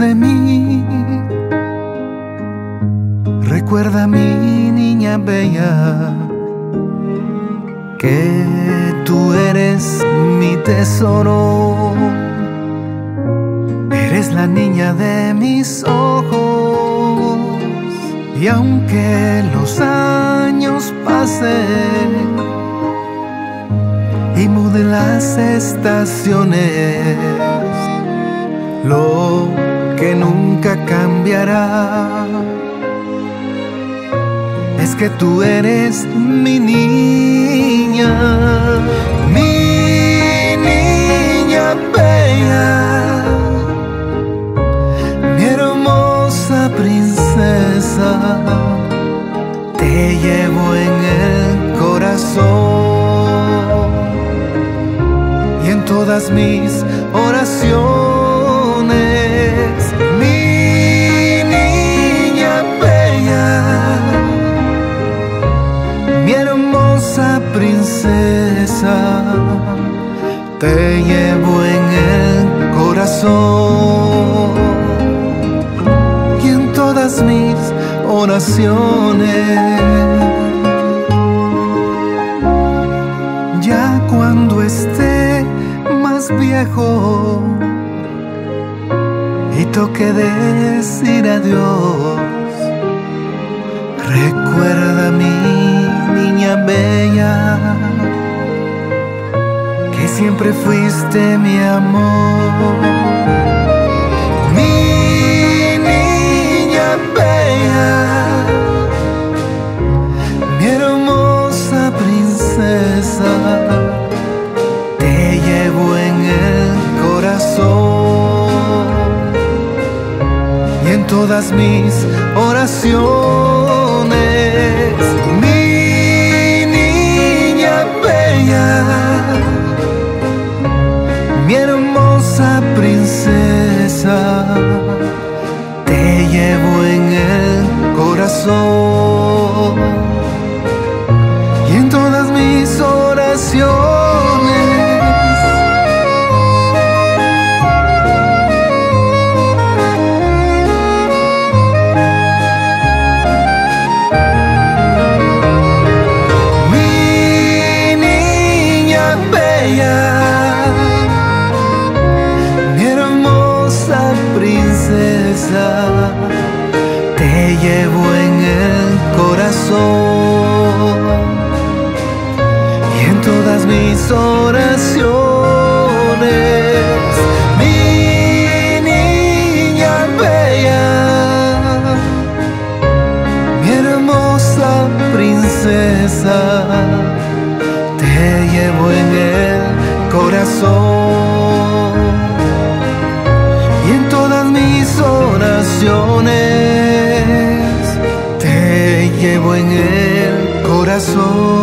de mí. Recuerda mi niña bella que tú eres mi tesoro. Eres la niña de mis ojos y aunque los años pasen y muden las estaciones, lo que nunca cambiará. Es que tú eres mi niña, mi niña bella, mi hermosa princesa, te llevo en el corazón y en todas mis princesa, te llevo en el corazón y en todas mis oraciones. Ya cuando esté más viejo y toque decir adiós, recuerda mi niña bella, siempre fuiste mi amor. Mi niña bella, mi hermosa princesa, te llevo en el corazón y en todas mis oraciones. Oraciones. Te llevo en el corazón y en todas mis oraciones, te llevo en el corazón.